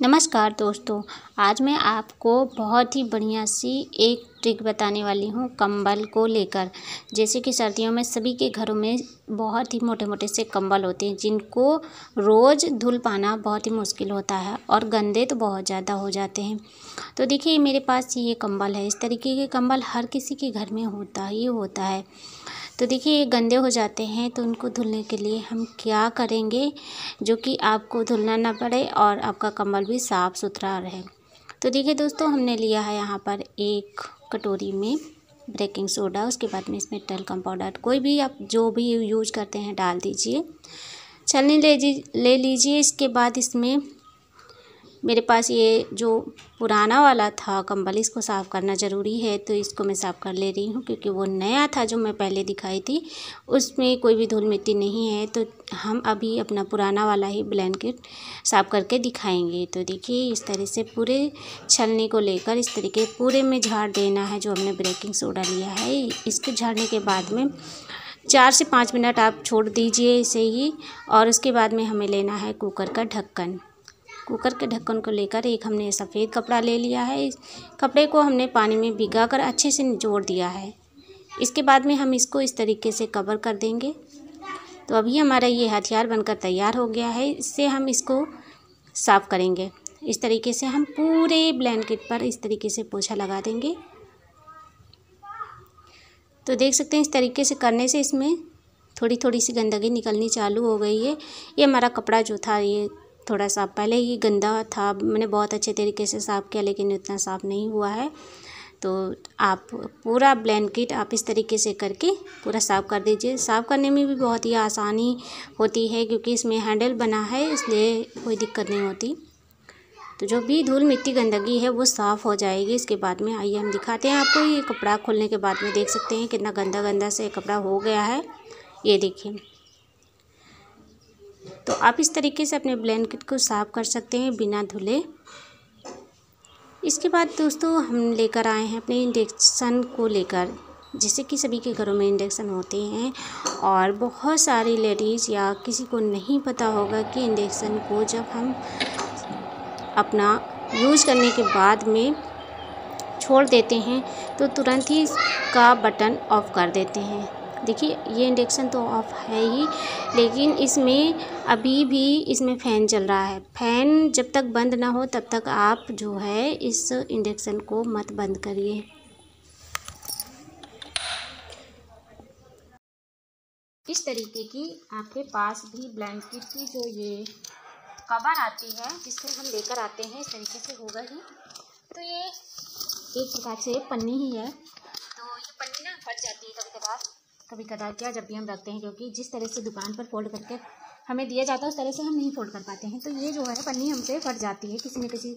नमस्कार दोस्तों, आज मैं आपको बहुत ही बढ़िया सी एक ट्रिक बताने वाली हूँ कंबल को लेकर। जैसे कि सर्दियों में सभी के घरों में बहुत ही मोटे मोटे से कंबल होते हैं, जिनको रोज़ धुल पाना बहुत ही मुश्किल होता है और गंदे तो बहुत ज़्यादा हो जाते हैं। तो देखिए, मेरे पास ये कंबल है। इस तरीके के कंबल हर किसी के घर में होता ही होता है। तो देखिए, ये गंदे हो जाते हैं तो उनको धुलने के लिए हम क्या करेंगे जो कि आपको धुलना ना पड़े और आपका कम्बल भी साफ़ सुथरा रहे। तो देखिए दोस्तों, हमने लिया है यहाँ पर एक कटोरी में बेकिंग सोडा। उसके बाद में इसमें टेलकम पाउडर, कोई भी आप जो भी यूज़ करते हैं, डाल दीजिए। छलनी ले जी, ले लीजिए। इसके बाद इसमें मेरे पास ये जो पुराना वाला था कंबल, इसको साफ़ करना ज़रूरी है तो इसको मैं साफ़ कर ले रही हूँ, क्योंकि वो नया था जो मैं पहले दिखाई थी। उसमें कोई भी धूल मिट्टी नहीं है तो हम अभी अपना पुराना वाला ही ब्लैंकेट साफ़ करके दिखाएँगे। तो देखिए, इस तरह से पूरे छलने को लेकर, इस तरीके पूरे में झाड़ देना है जो हमने ब्रेकिंग सोडा लिया है। इसको झाड़ने के बाद में चार से पाँच मिनट आप छोड़ दीजिए इसे ही, और उसके बाद में हमें लेना है कुकर का ढक्कन। कुकर के ढक्कन को लेकर एक हमने सफ़ेद कपड़ा ले लिया है। इस कपड़े को हमने पानी में भिगा कर अच्छे से निचोड़ दिया है। इसके बाद में हम इसको इस तरीके से कवर कर देंगे। तो अभी हमारा ये हथियार बनकर तैयार हो गया है। इससे हम इसको साफ़ करेंगे। इस तरीके से हम पूरे ब्लैंकेट पर इस तरीके से पोछा लगा देंगे। तो देख सकते हैं इस तरीके से करने से इसमें थोड़ी थोड़ी सी गंदगी निकलनी चालू हो गई है। ये हमारा कपड़ा जो था, ये थोड़ा सा पहले ही गंदा था, मैंने बहुत अच्छे तरीके से साफ़ किया, लेकिन इतना साफ़ नहीं हुआ है। तो आप पूरा ब्लैंकेट आप इस तरीके से करके पूरा साफ़ कर दीजिए। साफ़ करने में भी बहुत ही आसानी होती है, क्योंकि इसमें हैंडल बना है, इसलिए कोई दिक्कत नहीं होती। तो जो भी धूल मिट्टी गंदगी है, वो साफ़ हो जाएगी। इसके बाद में आइए, हम दिखाते हैं आपको, ये कपड़ा खोलने के बाद में देख सकते हैं कितना गंदा गंदा से कपड़ा हो गया है। ये देखिए। तो आप इस तरीके से अपने ब्लैंकेट को साफ़ कर सकते हैं बिना धुले। इसके बाद दोस्तों, हम लेकर आए हैं अपने इंडक्शन को लेकर, जैसे कि सभी के घरों में इंडक्शन होते हैं और बहुत सारी लेडीज़ या किसी को नहीं पता होगा कि इंडक्शन को जब हम अपना यूज़ करने के बाद में छोड़ देते हैं तो तुरंत ही इसका बटन ऑफ़ कर देते हैं। देखिए, ये इंडक्शन तो ऑफ़ है ही, लेकिन इसमें अभी भी इसमें फ़ैन चल रहा है। फ़ैन जब तक बंद ना हो, तब तक आप जो है इस इंडक्शन को मत बंद करिए। इस तरीके की आपके पास भी ब्लैंकेट की जो ये कवर आती है, जिससे हम लेकर आते हैं, इस तरीके से होगा ही। तो ये एक प्रकार से पन्नी ही है। तो ये पन्नी ना फट जाती है कभी कभार कभी कदार क्या जब भी हम रखते हैं क्योंकि जिस तरह से दुकान पर फोल्ड करके हमें दिया जाता है, उस तरह से हम नहीं फोल्ड कर पाते हैं। तो ये जो है, पन्नी हमसे फट जाती है किसी न किसी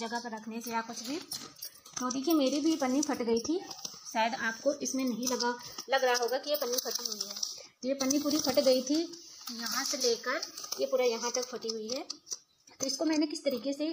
जगह पर रखने से या कुछ भी। तो देखिए, मेरी भी पन्नी फट गई थी। शायद आपको इसमें नहीं लगा, लग रहा होगा कि ये पन्नी फटी हुई है। तो ये पन्नी पूरी फट गई थी। यहाँ से लेकर ये पूरा यहाँ तक फटी हुई है। तो इसको मैंने किस तरीके से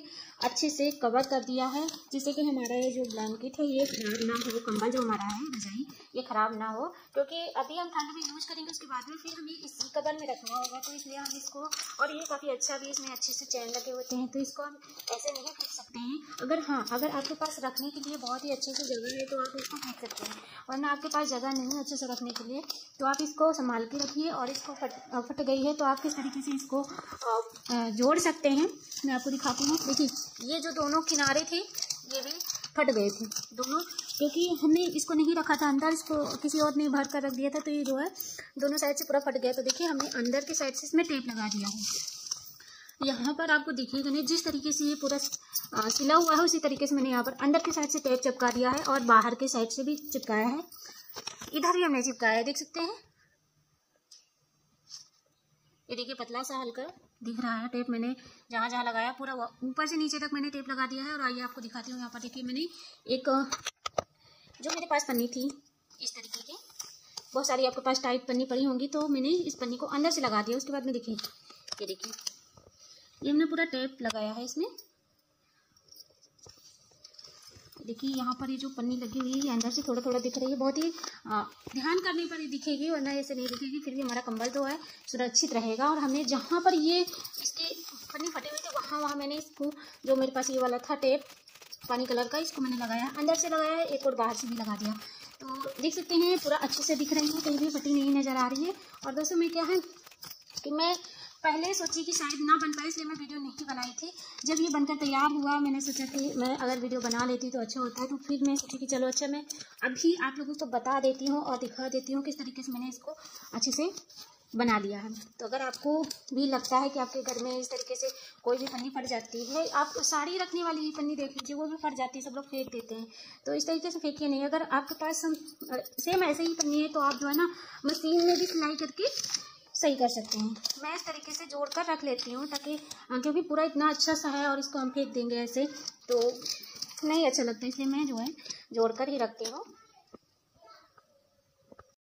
अच्छे से कवर कर दिया है, जिससे कि हमारा ये जो ब्लैंकेट है, ये खराब ना हो, कंबल जो हमारा है रजाई ये ख़राब ना हो। क्योंकि अभी हम ठंड में यूज़ करेंगे, उसके बाद में फिर हमें इसी कवर में रखना होगा तो इसलिए हम इसको, और ये काफ़ी अच्छा भी इसमें अच्छे से चैन लगे होते हैं तो इसको हम ऐसे नहीं फेंक सकते हैं। अगर हाँ अगर आपके पास रखने के लिए बहुत ही अच्छे से जगह है तो आप इसको फेंक सकते हैं, वरना आपके पास जगह नहीं है अच्छे से रखने के लिए तो आप इसको संभाल के रखिए, और इसको फट फट गई है तो आप किस तरीके से इसको जोड़ सकते हैं। मैं आपको दिखाती हूँ। देखिए, ये जो दोनों किनारे थे, ये भी फट गए थे दोनों। क्योंकि हमने इसको नहीं रखा था अंदर, इसको किसी और ने भर कर रख दिया था तो ये जो है, दोनों साइड से पूरा फट गया। तो देखिए, हमने अंदर के साइड से इसमें टेप लगा दिया है। यहाँ पर आपको देखिएगा नहीं, जिस तरीके से ये पूरा सिला हुआ है, उसी तरीके से मैंने यहाँ पर अंदर के साइड से टेप चिपका दिया है और बाहर के साइड से भी चिपकाया है। इधर भी हमने चिपकाया है, देख सकते हैं। ये देखिए पतला सा हल्का दिख रहा है टेप मैंने जहाँ जहाँ लगाया, पूरा ऊपर से नीचे तक मैंने टेप लगा दिया है और आइए आपको दिखाती हूँ। यहाँ पर देखिए मैंने एक, जो मेरे पास पन्नी थी, इस तरीके की। बहुत सारी आपके पास टाइट पन्नी पड़ी होंगी तो मैंने इस पन्नी को अंदर से लगा दिया, उसके बाद में देखिए ये देखिए, ये हमने पूरा टेप लगाया है इसमें। देखिए, यहाँ पर ये जो पन्नी लगी हुई है अंदर से थोड़ा थोड़ा दिख रही है। बहुत ही ध्यान करने पर ही दिखेगी, वरना ऐसे नहीं दिखेगी, फिर भी हमारा कंबल तो है सुरक्षित रहेगा। और हमने जहाँ पर ये इसके पन्नी फटे हुए थे, वहाँ वहाँ मैंने इसको, जो मेरे पास ये वाला था टेप, पानी कलर का, इसको मैंने लगाया। अंदर से लगाया, एक और बाहर से भी लगा दिया। तो देख सकते हैं, पूरा अच्छे से दिख रही है, कहीं भी फटी नहीं नज़र आ रही है। और दोस्तों, मैं क्या है कि मैं पहले सोची कि शायद ना बन पाए, इसलिए मैं वीडियो नहीं बनाई थी। जब ये बनकर तैयार हुआ, मैंने सोचा कि मैं अगर वीडियो बना लेती तो अच्छा होता है तो फिर मैं सोची कि चलो अच्छा मैं अभी आप लोगों को बता देती हूँ और दिखा देती हूँ किस तरीके से मैंने इसको अच्छे से बना लिया है। तो अगर आपको भी लगता है कि आपके घर में इस तरीके से कोई भी पन्नी फट जाती है, आप साड़ी रखने वाली ही पन्नी देख लीजिए, वो भी फट जाती है, सब लोग फेंक देते हैं। तो इस तरीके से फेंकिए नहीं। अगर आपके पास सेम ऐसे ही पन्नी है तो आप जो है ना मशीन में भी सिलाई करके सही कर सकते हैं। मैं इस तरीके से जोड़ कर रख लेती हूँ ताकि क्योंकि पूरा इतना अच्छा सा है और इसको हम फेंक देंगे ऐसे। तो नहीं अच्छा लगता, इसलिए मैं जो है जोड़ कर ही रखती हूँ।